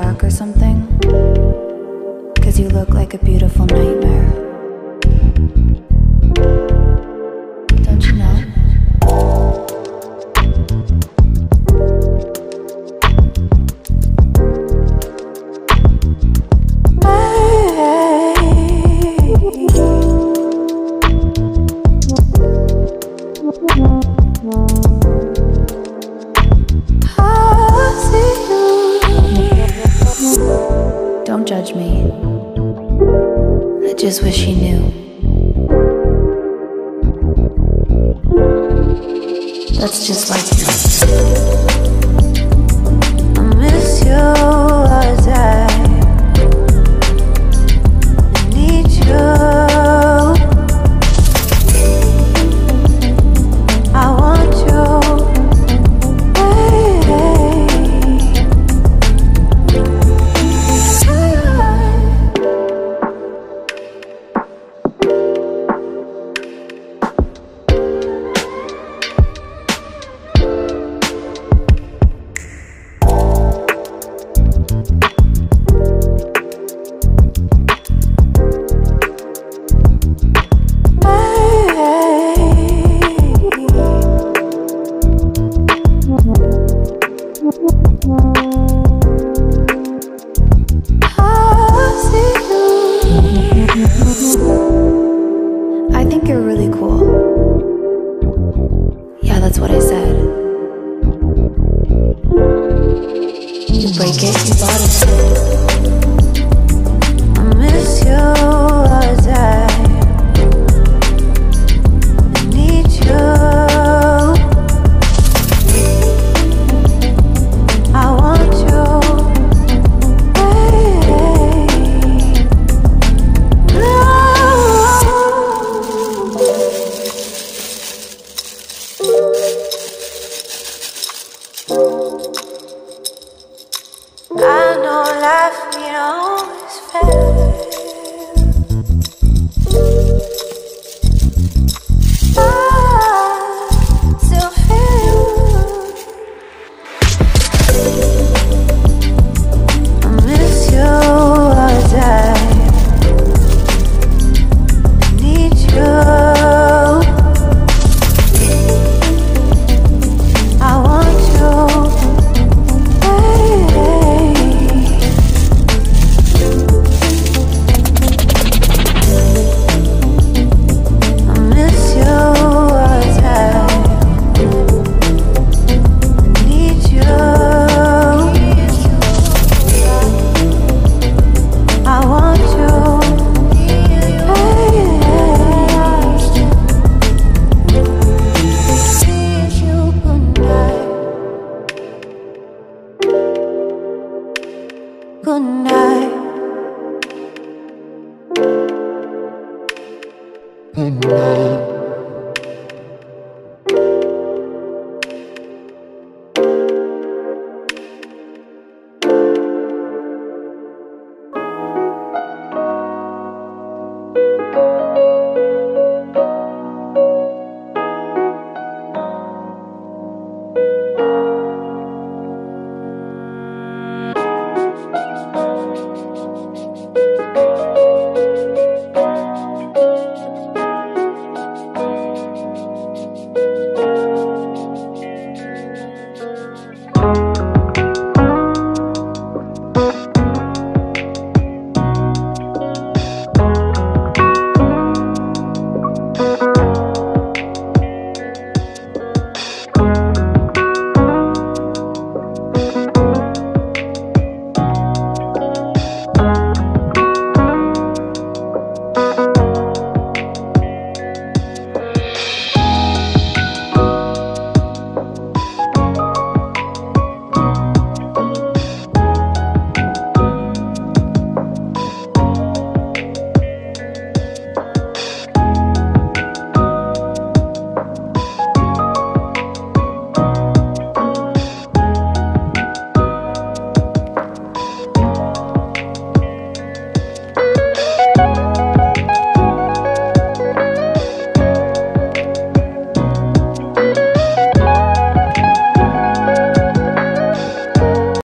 dark or something? Cause you look like a beautiful nightmare. I just wish he knew. That's just like what I said. You break it, you bought it. always felt good night.